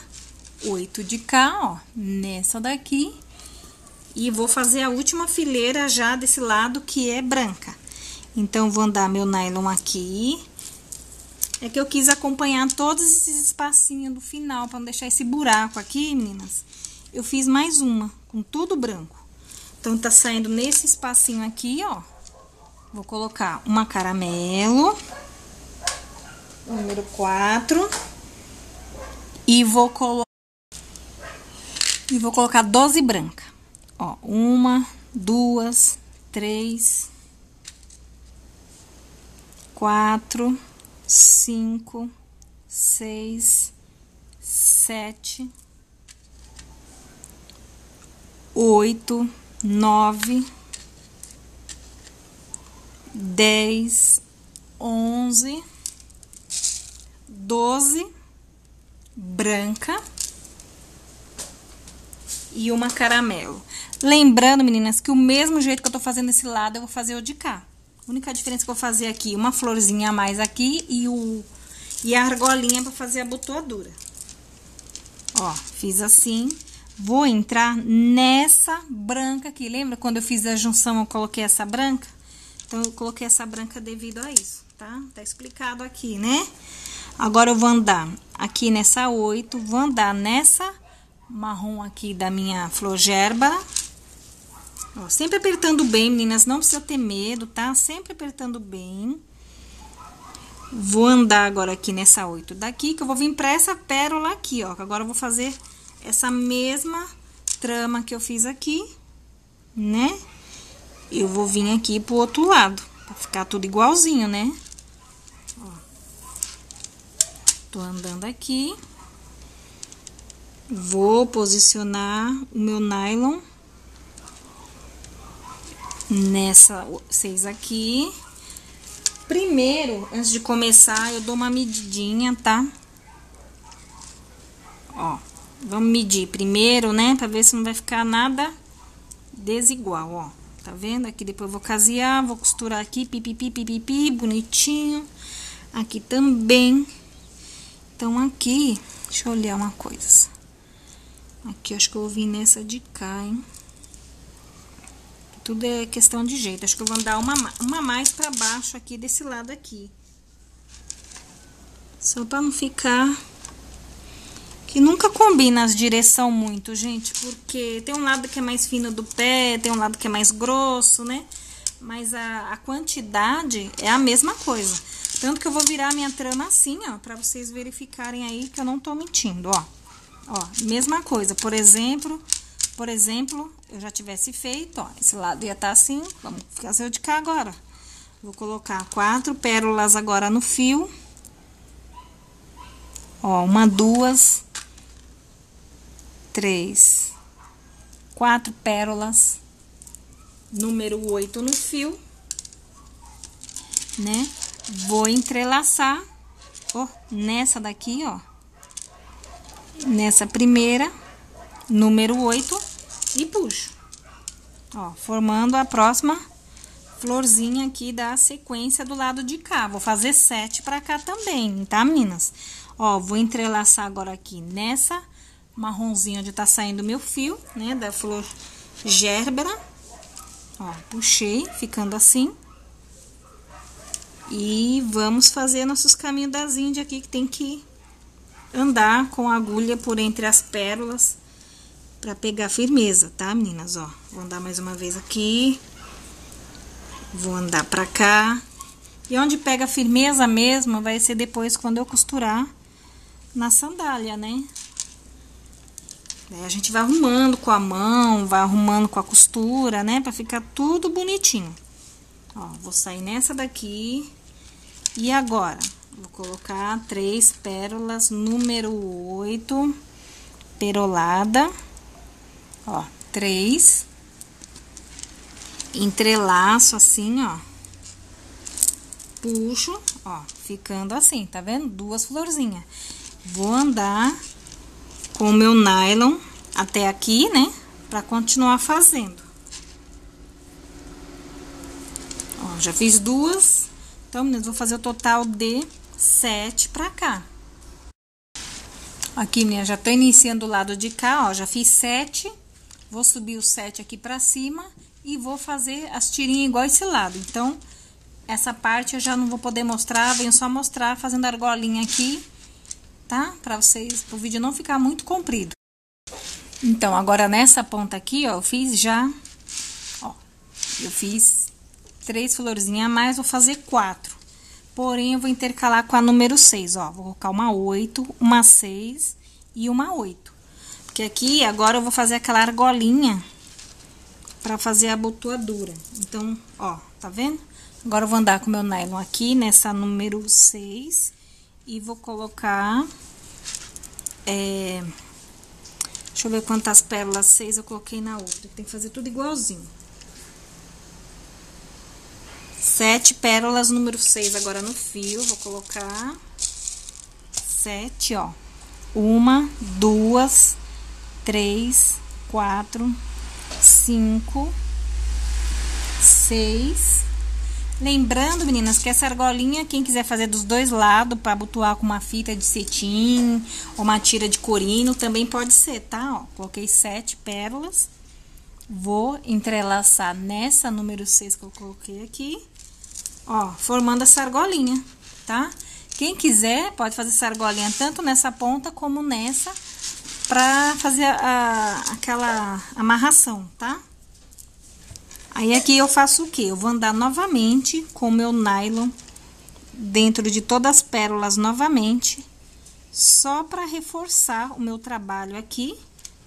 oito de cá, ó, nessa daqui e vou fazer a última fileira já desse lado que é branca. Então, vou andar meu nylon aqui. É que eu quis acompanhar todos esses espacinhos do final, para não deixar esse buraco aqui, meninas. Eu fiz mais uma, com tudo branco. Então, tá saindo nesse espacinho aqui, ó. Vou colocar uma caramelo, número 4. E vou colocar... E vou colocar 12 branca. Ó, uma, duas, três, quatro, cinco, seis, sete, oito, nove, dez, onze, doze, branca e uma caramelo. Lembrando, meninas, que o mesmo jeito que eu tô fazendo esse lado, eu vou fazer o de cá. A única diferença que eu vou fazer aqui, uma florzinha a mais aqui e, o, e a argolinha pra fazer a botoadura. Ó, fiz assim. Vou entrar nessa branca aqui. Lembra quando eu fiz a junção, eu coloquei essa branca? Então, eu coloquei essa branca devido a isso, tá? Tá explicado aqui, né? Agora, eu vou andar aqui nessa oito, vou andar nessa marrom aqui da minha flor gerba. Ó, sempre apertando bem, meninas, não precisa ter medo, tá? Sempre apertando bem. Vou andar agora aqui nessa oito daqui, que eu vou vir pra essa pérola aqui, ó. Agora eu vou fazer essa mesma trama que eu fiz aqui, né? Eu vou vir aqui pro outro lado, pra ficar tudo igualzinho, né? Ó. Tô andando aqui. Vou posicionar o meu nylon nessa seis aqui. Primeiro, antes de começar, eu dou uma medidinha, tá? Ó, vamos medir primeiro, né? Pra ver se não vai ficar nada desigual, ó. Tá vendo? Aqui depois eu vou casear, vou costurar aqui, pipipi, pipipi, bonitinho. Aqui também. Então, aqui, deixa eu olhar uma coisa. Aqui, acho que eu vir nessa de cá, hein? Tudo é questão de jeito. Acho que eu vou andar uma, uma mais pra baixo aqui, desse lado aqui. Só pra não ficar... Que nunca combina as direção muito, gente. Porque tem um lado que é mais fino do pé, tem um lado que é mais grosso, né? Mas a, a quantidade é a mesma coisa. Tanto que eu vou virar minha trama assim, ó. Pra vocês verificarem aí que eu não tô mentindo, ó. Ó, mesma coisa. Por exemplo, por exemplo, eu já tivesse feito, ó, esse lado ia estar tá assim, vamos fazer o de cá agora. Vou colocar quatro pérolas agora no fio. Ó, uma, duas, três, quatro pérolas, número oito no fio, né? Vou entrelaçar, ó, nessa daqui, ó, nessa primeira número 8 e puxo. Ó, formando a próxima florzinha aqui da sequência do lado de cá. Vou fazer sete pra cá também, tá, meninas? Ó, vou entrelaçar agora aqui nessa marronzinha onde tá saindo meu fio, né, da flor gerbera. Ó, puxei, ficando assim. E vamos fazer nossos caminhos das índias aqui, que tem que andar com a agulha por entre as pérolas Pra pegar firmeza, tá, meninas? Ó, vou andar mais uma vez aqui. Vou andar pra cá. E onde pega firmeza mesmo vai ser depois quando eu costurar na sandália, né? Daí a gente vai arrumando com a mão, vai arrumando com a costura, né? Pra ficar tudo bonitinho. Ó, vou sair nessa daqui. E agora, vou colocar três pérolas, número oito, perolada ó, três, entrelaço assim, ó, puxo, ó, ficando assim, tá vendo? Duas florzinhas. Vou andar com o meu nylon até aqui, né? Pra continuar fazendo. Ó, já fiz duas. Então, meninas, vou fazer o total de sete pra cá. Aqui, minha, já tô iniciando o lado de cá, ó, já fiz sete. Vou subir o sete aqui pra cima e vou fazer as tirinhas igual esse lado. Então, essa parte eu já não vou poder mostrar, venho só mostrar fazendo a argolinha aqui, tá? Pra vocês, o vídeo não ficar muito comprido. Então, agora nessa ponta aqui, ó, eu fiz já, ó, eu fiz três florzinhas a mais, vou fazer quatro. Porém, eu vou intercalar com a número seis, ó, vou colocar uma oito, uma seis e uma oito. Porque aqui, agora eu vou fazer aquela argolinha pra fazer a abotoadura. Então, ó, tá vendo? Agora eu vou andar com meu nylon aqui nessa número 6 e vou colocar... É, deixa eu ver quantas pérolas, seis eu coloquei na outra. Tem que fazer tudo igualzinho. Sete pérolas, número 6 agora no fio. Vou colocar sete, ó. Uma, duas, três, quatro, cinco, seis. Lembrando, meninas, que essa argolinha, quem quiser fazer dos dois lados, para abotoar com uma fita de cetim ou uma tira de corino, também pode ser, tá? Ó, coloquei sete pérolas. Vou entrelaçar nessa número 6 que eu coloquei aqui, ó, formando essa argolinha, tá? Quem quiser, pode fazer essa argolinha tanto nessa ponta como nessa, pra fazer a, aquela amarração, tá? Aí, aqui eu faço o quê? Eu vou andar novamente com o meu nylon dentro de todas as pérolas novamente, só para reforçar o meu trabalho aqui,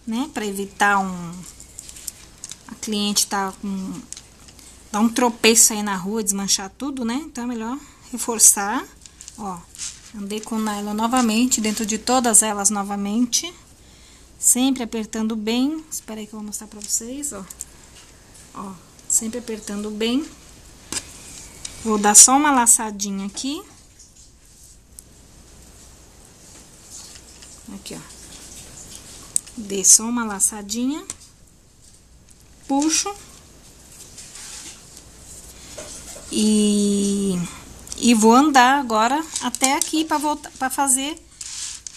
né? Para evitar um... A cliente tá com... Dá um tropeço aí na rua, desmanchar tudo, né? Então, é melhor reforçar, ó. Andei com o nylon novamente, dentro de todas elas novamente. Sempre apertando bem. Espera aí que eu vou mostrar pra vocês, ó. Ó, sempre apertando bem. Vou dar só uma laçadinha aqui. Aqui, ó. Dei só uma laçadinha. Puxo. E, E vou andar agora até aqui para voltar para fazer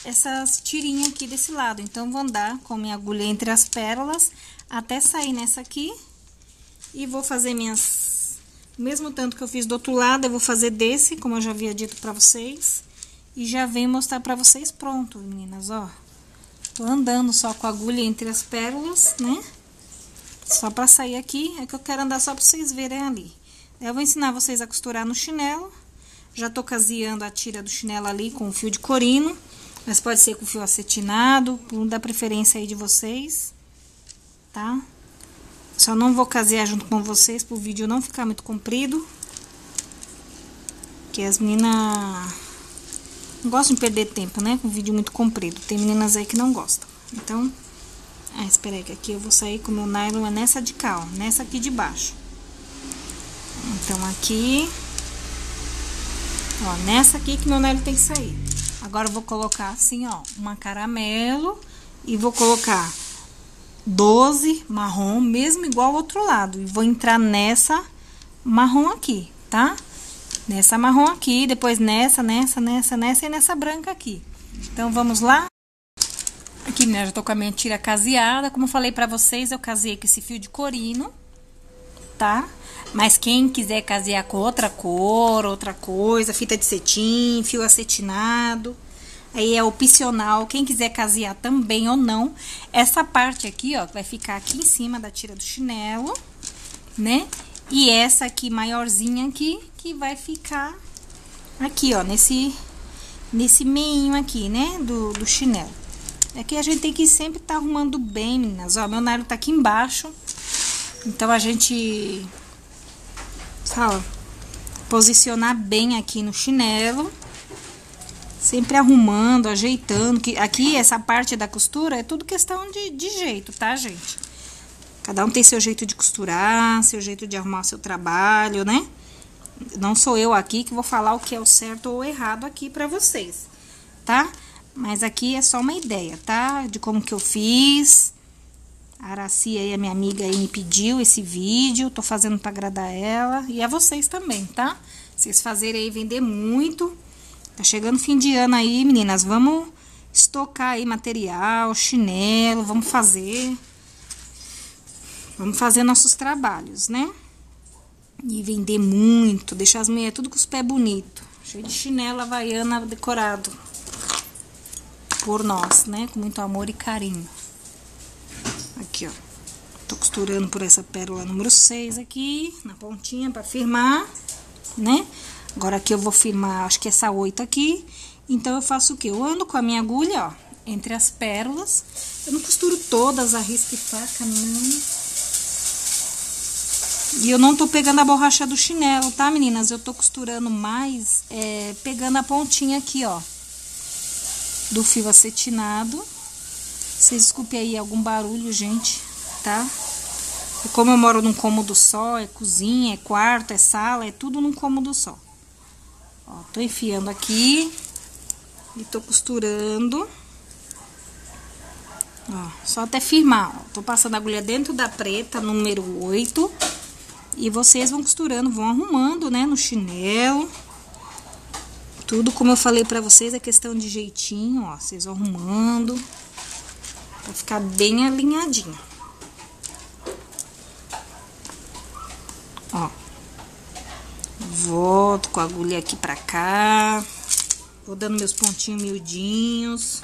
essas tirinhas aqui desse lado. Então, vou andar com minha agulha entre as pérolas até sair nessa aqui. E vou fazer minhas... Mesmo tanto que eu fiz do outro lado, eu vou fazer desse, como eu já havia dito pra vocês. E já venho mostrar pra vocês pronto, meninas, ó. Tô andando só com a agulha entre as pérolas, né? Só pra sair aqui, é que eu quero andar só pra vocês verem ali. Eu vou ensinar vocês a costurar no chinelo. Já tô caseando a tira do chinelo ali com o fio de corino. Mas pode ser com fio acetinado, da preferência aí de vocês, tá? Só não vou casear junto com vocês pro vídeo não ficar muito comprido. Que as meninas não gostam de perder tempo, né? Com vídeo muito comprido. Tem meninas aí que não gostam. Então, ah, espera aí que aqui eu vou sair com o meu nylon é nessa de cá, ó. Nessa aqui de baixo. Então, aqui... Ó, nessa aqui que meu nylon tem que sair. Agora, eu vou colocar assim, ó, uma caramelo e vou colocar 12 marrom, mesmo igual ao outro lado. E vou entrar nessa marrom aqui, tá? Nessa marrom aqui, depois nessa, nessa, nessa, nessa e nessa branca aqui. Então, vamos lá? Aqui, né, já tô com a minha tira caseada. Como eu falei pra vocês, eu casei com esse fio de corino, tá? Mas quem quiser casear com outra cor, outra coisa, fita de cetim, fio acetinado, aí é opcional. Quem quiser casear também ou não, essa parte aqui, ó, vai ficar aqui em cima da tira do chinelo, né? E essa aqui maiorzinha aqui, que vai ficar aqui, ó, nesse, nesse meinho aqui, né, do, do chinelo. Aqui a gente tem que sempre estar tá arrumando bem, meninas. Ó, meu nylon tá aqui embaixo. Então, a gente sabe? Posicionar bem aqui no chinelo. Sempre arrumando, ajeitando. que Aqui, essa parte da costura é tudo questão de, de jeito, tá, gente? Cada um tem seu jeito de costurar, seu jeito de arrumar seu trabalho, né? Não sou eu aqui que vou falar o que é o certo ou o errado aqui pra vocês, tá? Mas aqui é só uma ideia, tá? De como que eu fiz, a Araci aí, a minha amiga aí, me pediu esse vídeo. Tô fazendo pra agradar ela. E a vocês também, tá? Vocês fazerem aí, vender muito. Tá chegando fim de ano aí, meninas. Vamos estocar aí material, chinelo. Vamos fazer. Vamos fazer nossos trabalhos, né? E vender muito. Deixar as mulheres tudo com os pés bonitos. Cheio de chinelo havaiana decorado. Por nós, né? Com muito amor e carinho. Aqui, ó. Tô costurando por essa pérola número 6 aqui, na pontinha, pra firmar, né? Agora aqui eu vou firmar, acho que essa 8 aqui. Então, eu faço o quê? Eu ando com a minha agulha, ó, entre as pérolas. Eu não costuro todas a risca e faca, não. E eu não tô pegando a borracha do chinelo, tá, meninas? Eu tô costurando mais, é, pegando a pontinha aqui, ó, do fio acetinado. Vocês desculpem aí algum barulho, gente, tá? E como eu moro num cômodo só, é cozinha, é quarto, é sala, é tudo num cômodo só. Ó, tô enfiando aqui e tô costurando. Ó, só até firmar, ó. Tô passando a agulha dentro da preta, número 8. E vocês vão costurando, vão arrumando, né, no chinelo. Tudo como eu falei pra vocês, é questão de jeitinho, ó. Vocês vão arrumando. Pra ficar bem alinhadinho. Ó. Volto com a agulha aqui pra cá. Vou dando meus pontinhos miudinhos.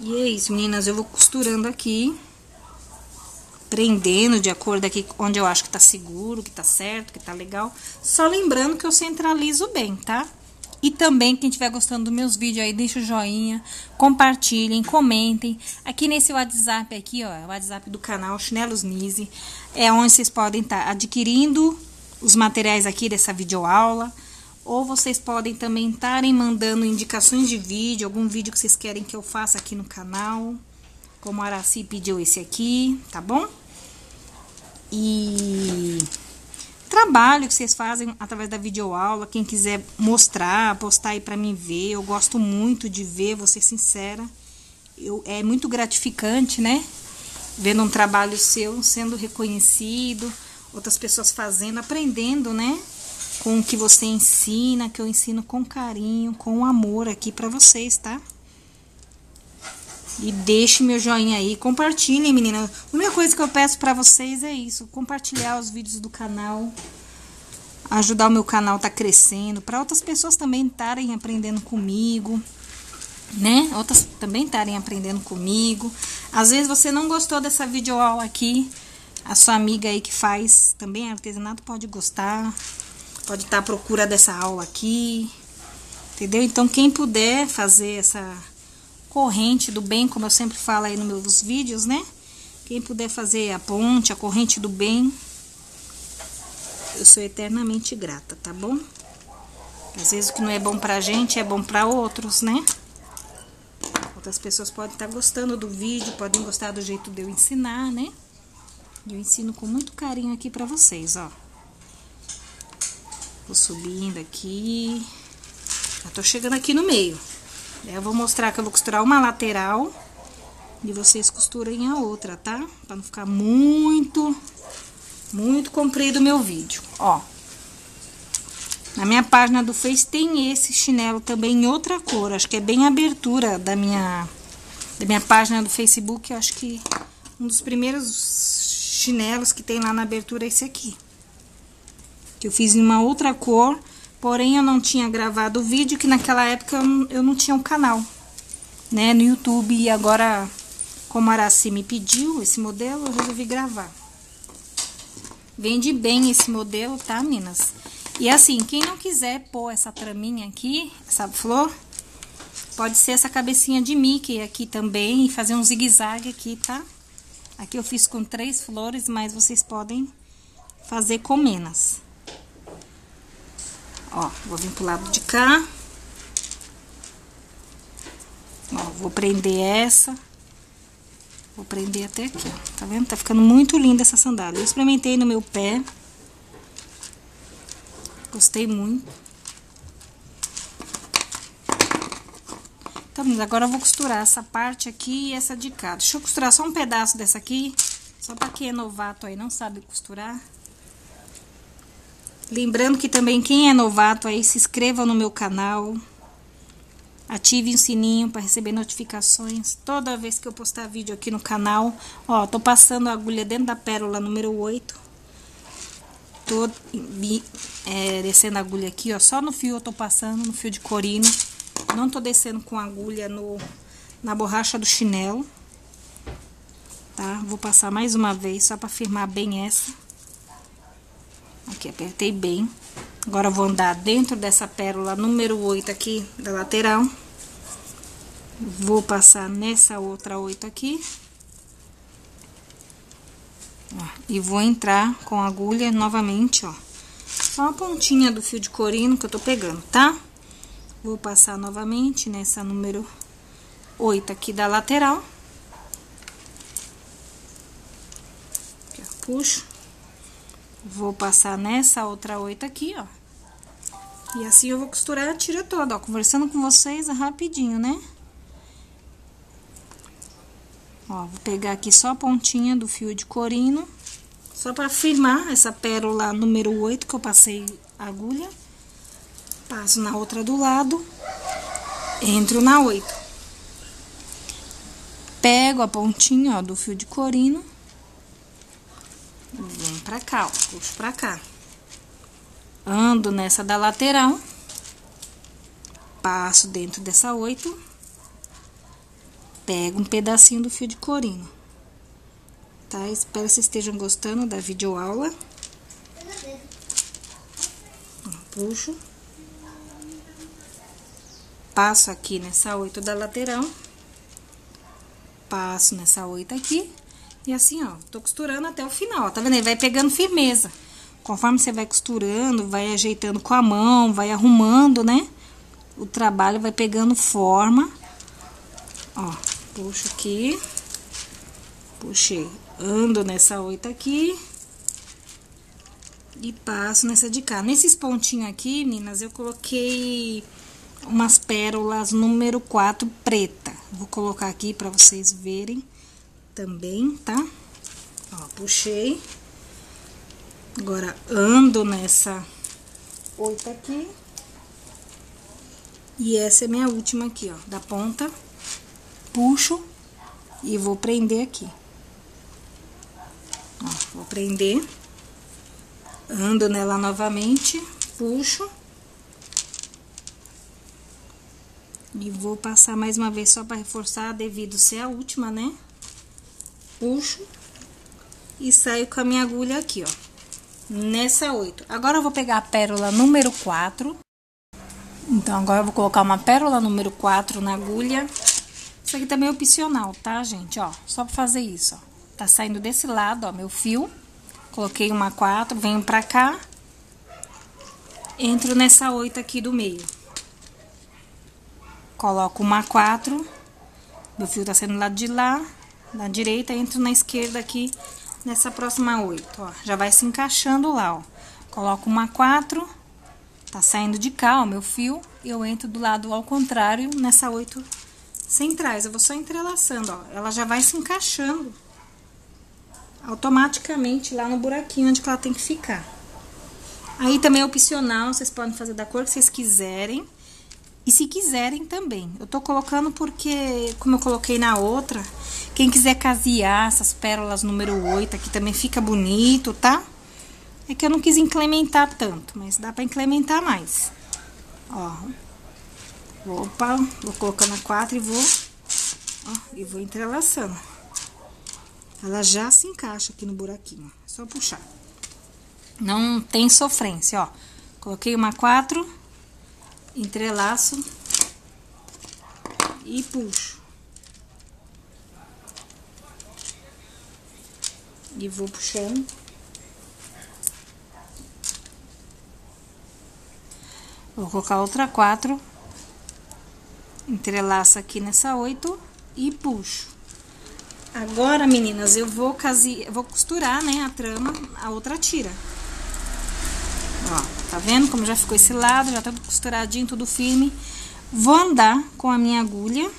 E é isso, meninas. Eu vou costurando aqui. Prendendo de acordo aqui onde eu acho que tá seguro, que tá certo, que tá legal. Só lembrando que eu centralizo bem, tá? E também, quem estiver gostando dos meus vídeos aí, deixa o joinha, compartilhem, comentem. Aqui nesse WhatsApp aqui, ó, é o WhatsApp do canal Chinelos Nise, é onde vocês podem estar tá adquirindo os materiais aqui dessa videoaula. Ou vocês podem também estarem mandando indicações de vídeo, algum vídeo que vocês querem que eu faça aqui no canal. Como a Araci pediu esse aqui, tá bom? E trabalho que vocês fazem através da videoaula, quem quiser mostrar, postar aí para mim ver, eu gosto muito de ver, vou ser sincera. Eu, é muito gratificante, né? Vendo um trabalho seu sendo reconhecido, outras pessoas fazendo, aprendendo, né? com o que você ensina, que eu ensino com carinho, com amor aqui para vocês, tá? E deixe meu joinha aí, compartilhem, menina. A única coisa que eu peço para vocês é isso, compartilhar os vídeos do canal, ajudar o meu canal tá crescendo, para outras pessoas também estarem aprendendo comigo, né? Outras também estarem aprendendo comigo. Às vezes você não gostou dessa videoaula aqui, a sua amiga aí que faz também artesanato pode gostar, pode estar à procura dessa aula aqui, entendeu? Então, quem puder fazer essa corrente do bem, como eu sempre falo aí nos meus vídeos, né? Quem puder fazer a ponte, a corrente do bem, eu sou eternamente grata, tá bom? Às vezes o que não é bom pra gente é bom pra outros, né? Outras pessoas podem estar gostando do vídeo, podem gostar do jeito de eu ensinar, né? Eu ensino com muito carinho aqui pra vocês, ó. Vou subindo aqui. Já tô chegando aqui no meio. Eu vou mostrar que eu vou costurar uma lateral e vocês costurem a outra, tá? Pra não ficar muito, muito comprido o meu vídeo, ó. Na minha página do Face tem esse chinelo também em outra cor, acho que é bem abertura da minha, da minha página do Facebook, acho que um dos primeiros chinelos que tem lá na abertura é esse aqui. Que eu fiz em uma outra cor, Porém, eu não tinha gravado o vídeo, que naquela época eu não tinha um canal, né, no YouTube. E agora, como a Araci me pediu esse modelo, eu resolvi gravar. Vende bem esse modelo, tá, meninas? E assim, quem não quiser pôr essa traminha aqui, essa flor, pode ser essa cabecinha de Mickey aqui também e fazer um zigue-zague aqui, tá? Aqui eu fiz com três flores, mas vocês podem fazer com menos. Ó, vou vir pro lado de cá. Ó, vou prender essa. Vou prender até aqui, ó. Tá vendo? Tá ficando muito linda essa sandália. Eu experimentei no meu pé. Gostei muito. Então, agora eu vou costurar essa parte aqui e essa de cá. Deixa eu costurar só um pedaço dessa aqui. Só pra quem é novato aí não sabe costurar. Lembrando que também quem é novato aí, se inscreva no meu canal. Ative o sininho para receber notificações toda vez que eu postar vídeo aqui no canal. Ó, tô passando a agulha dentro da pérola número 8. Tô é, descendo a agulha aqui, ó. Só no fio eu tô passando, no fio de corino. Não tô descendo com agulha no, na borracha do chinelo. Tá? Vou passar mais uma vez, só para firmar bem essa. Aqui, apertei bem. Agora, vou andar dentro dessa pérola número 8 aqui da lateral. Vou passar nessa outra 8 aqui. Ó, e vou entrar com a agulha novamente, ó. Só a pontinha do fio de corino que eu tô pegando, tá? Vou passar novamente nessa número 8 aqui da lateral. Puxo. Vou passar nessa outra oito aqui, ó. E assim eu vou costurar a tira toda, ó. Conversando com vocês rapidinho, né? Ó, vou pegar aqui só a pontinha do fio de corino. Só pra firmar essa pérola número 8 que eu passei a agulha. Passo na outra do lado. Entro na 8. Pego a pontinha, ó, do fio de corino Vem pra cá, ó, puxo pra cá. Ando nessa da lateral. Passo dentro dessa oito. Pego um pedacinho do fio de corino. Tá? Espero que vocês estejam gostando da videoaula. Puxo. Passo aqui nessa oito da lateral. Passo nessa oito aqui. E assim, ó, tô costurando até o final, ó, tá vendo? Ele vai pegando firmeza. Conforme você vai costurando, vai ajeitando com a mão, vai arrumando, né? O trabalho vai pegando forma. Ó, puxo aqui. Puxei. Ando nessa oito aqui. E passo nessa de cá. Nesses pontinhos aqui, meninas, eu coloquei umas pérolas número 4 preta. Vou colocar aqui pra vocês verem também, tá? Ó, puxei. Agora, ando nessa oito aqui. E essa é minha última aqui, ó, da ponta. Puxo e vou prender aqui. Ó, vou prender. Ando nela novamente, puxo. E vou passar mais uma vez só para reforçar, devido ser a última, né? Puxo e saio com a minha agulha aqui, ó. Nessa oito. Agora eu vou pegar a pérola número 4. Então, agora eu vou colocar uma pérola número 4 na agulha. Isso aqui também é opcional, tá, gente? Ó, só pra fazer isso, ó. Tá saindo desse lado, ó, meu fio. Coloquei uma 4, venho pra cá. Entro nessa 8 aqui do meio. Coloco uma 4. Meu fio tá saindo do lado de lá, da direita, entro na esquerda aqui, nessa próxima 8, ó. Já vai se encaixando lá, ó. Coloco uma 4 Tá saindo de cá, ó, meu fio, eu entro do lado ao contrário nessa oito centrais. Eu vou só entrelaçando, ó. Ela já vai se encaixando automaticamente lá no buraquinho onde ela tem que ficar. Aí também é opcional, vocês podem fazer da cor que vocês quiserem. E se quiserem também. Eu tô colocando porque, como eu coloquei na outra, quem quiser casear essas pérolas número 8 aqui também fica bonito, tá? É que eu não quis incrementar tanto, mas dá pra incrementar mais. Ó. Opa, vou colocando a quatro e vou... Ó, e vou entrelaçando. Ela já se encaixa aqui no buraquinho. É só puxar. Não tem sofrência, ó. Coloquei uma quatro, entrelaço e puxo. E vou puxando. Vou colocar outra quatro, entrelaça aqui nessa oito e puxo. Agora, meninas, eu vou, casi... vou costurar, né, a trama, a outra tira. Ó, tá vendo como já ficou esse lado, já tá costuradinho, tudo firme. Vou andar com a minha agulha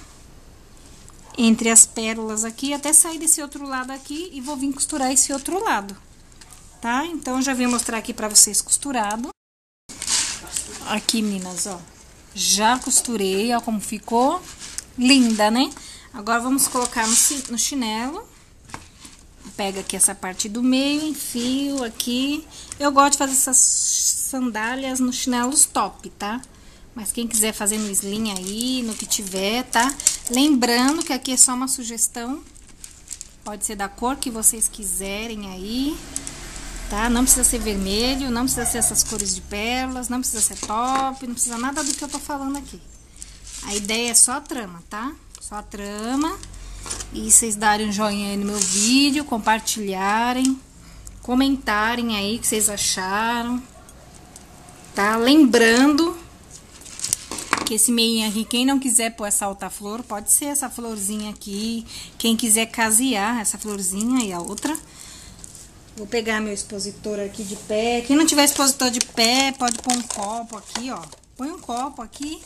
entre as pérolas aqui, até sair desse outro lado aqui e vou vir costurar esse outro lado, tá? Então, já vim mostrar aqui pra vocês costurado. Aqui, meninas, ó. Já costurei, ó como ficou. Linda, né? Agora, vamos colocar no, no chinelo. Pega aqui essa parte do meio, enfio aqui. Eu gosto de fazer essas sandálias nos chinelos top, tá? Mas quem quiser fazer no slim aí, no que tiver, tá? Lembrando que aqui é só uma sugestão. Pode ser da cor que vocês quiserem aí tá? Não precisa ser vermelho, não precisa ser essas cores de pérolas, não precisa ser top, não precisa nada do que eu tô falando aqui. A ideia é só a trama, tá? Só a trama. E vocês darem um joinha aí no meu vídeo, compartilharem, comentarem aí o que vocês acharam, tá? Lembrando que esse meinho aqui, quem não quiser pôr essa alta flor, pode ser essa florzinha aqui. Quem quiser casear essa florzinha e a outra, Vou pegar meu expositor aqui de pé. Quem não tiver expositor de pé, pode pôr um copo aqui, ó. Põe um copo aqui,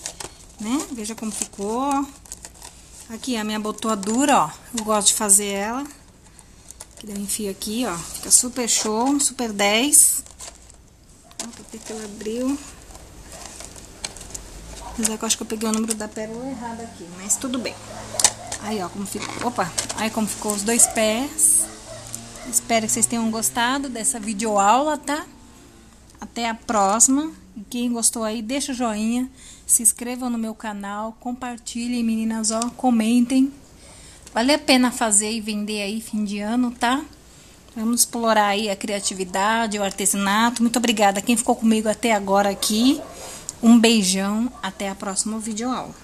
né? Veja como ficou. Aqui a minha botoadura, ó. Eu gosto de fazer ela. Que eu enfio aqui, ó. Fica super show, super 10. Ó, por que ela abriu? Mas é que eu acho que eu peguei o número da pérola errado aqui, mas tudo bem. Aí, ó, como ficou. Opa! Aí como ficou os dois pés. Espero que vocês tenham gostado dessa videoaula, tá? Até a próxima. E quem gostou aí, deixa o joinha, se inscrevam no meu canal, compartilhem, meninas, ó, comentem. Vale a pena fazer e vender aí fim de ano, tá? Vamos explorar aí a criatividade, o artesanato. Muito obrigada quem ficou comigo até agora aqui. Um beijão, até a próxima videoaula.